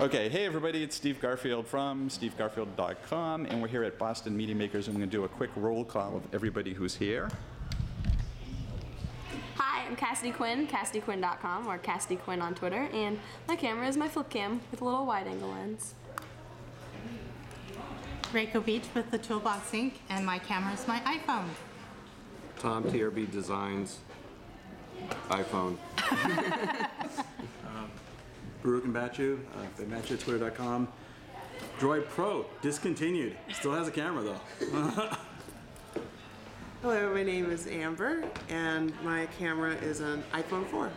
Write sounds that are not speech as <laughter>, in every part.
Okay, hey everybody, it's Steve Garfield from stevegarfield.com, and we're here at Boston Media Makers, and we're going to do a quick roll call of everybody who's here. Hi, I'm Cassidy Quinn, CassidyQuinn.com or Cassidy Quinn on Twitter, and my camera is my flip cam with a little wide angle lens. Reiko Beach with the Toolbox Inc. and my camera is my iPhone. Tom TRB Designs, iPhone. <laughs> Baruch and Batchu, uh, they match at twitter.com. Droid Pro, discontinued. Still has a camera though. <laughs> Hello, my name is Amber, and my camera is an iPhone 4.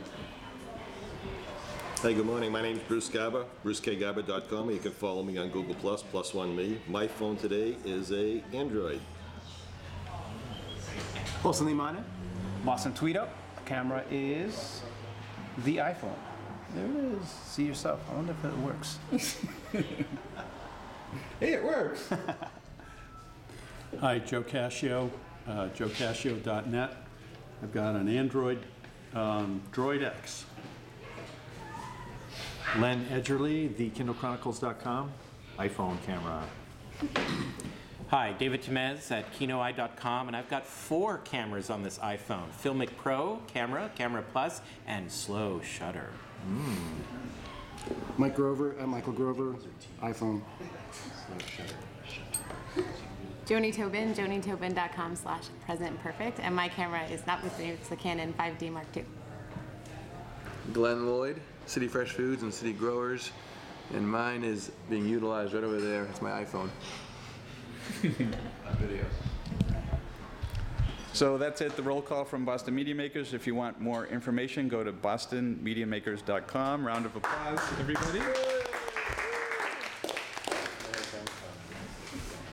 Hey, good morning. My name is Bruce Garber, brucekgarber.com. You can follow me on Google Plus, plus one me. My phone today is a Android. Wilson Limana, Boston Tweetup. Camera is the iPhone. There it is. See yourself. I wonder if it works. <laughs> hey, it works. Hi, Joe Cascio, uh, joecascio.net. I've got an Android um, Droid X. Len Edgerly, thekindlechronicles.com, iPhone camera. Hi, David Tamés at KinoEye.com, and I've got four cameras on this iPhone Filmic Pro camera, Camera Plus, and Slow Shutter. Hmm. Mike Grover at Michael Grover, iPhone. Joni Tobin, jonitobin.com slash present perfect. And my camera is not with me, it's the Canon 5D Mark II. Glynn Lloyd, City Fresh Foods and City Growers, and mine is being utilized right over there. It's my iPhone. <laughs> So that's it, the roll call from Boston Media Makers. If you want more information, go to bostonmediamakers.com. Round of applause, everybody.